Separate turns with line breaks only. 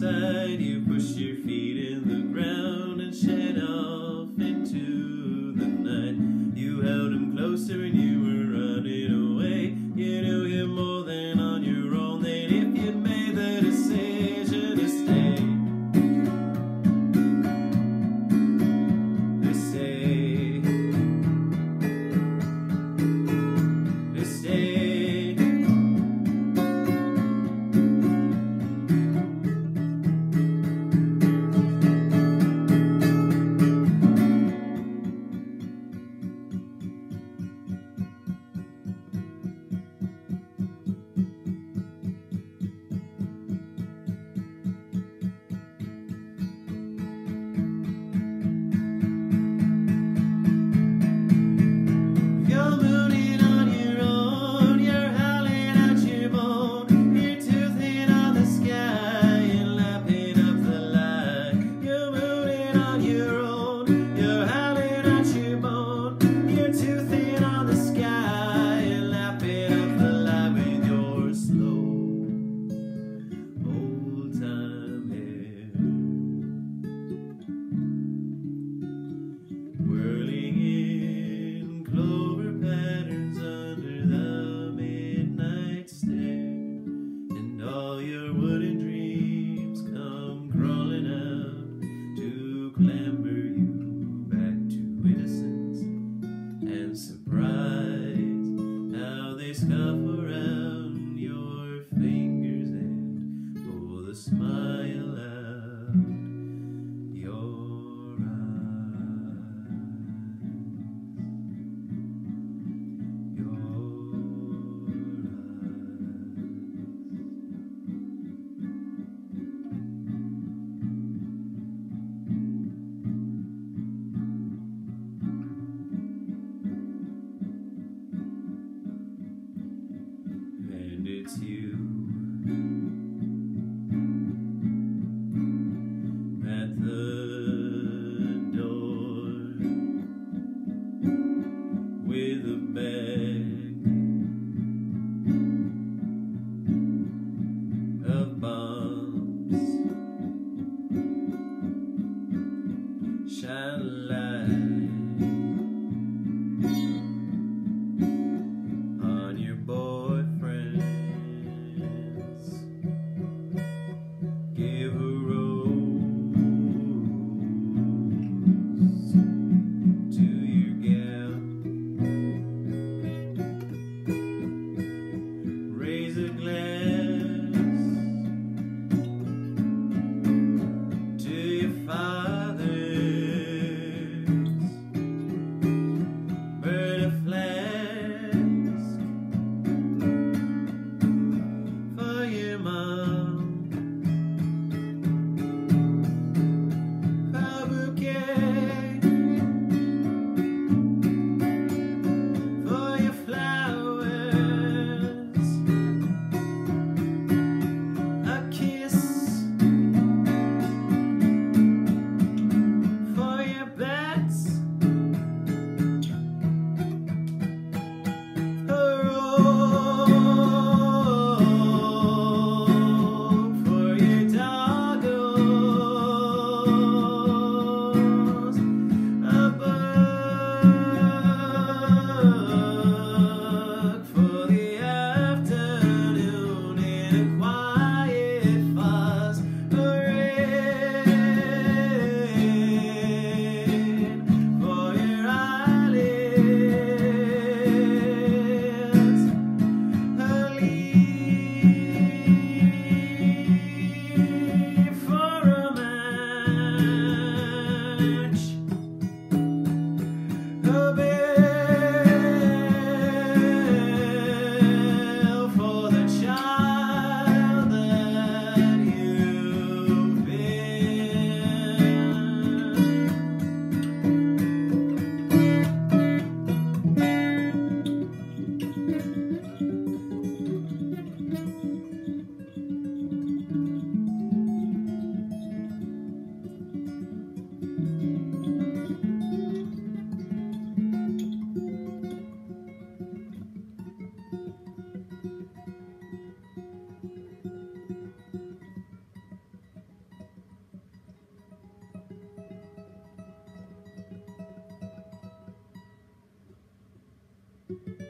outside, smile Bye.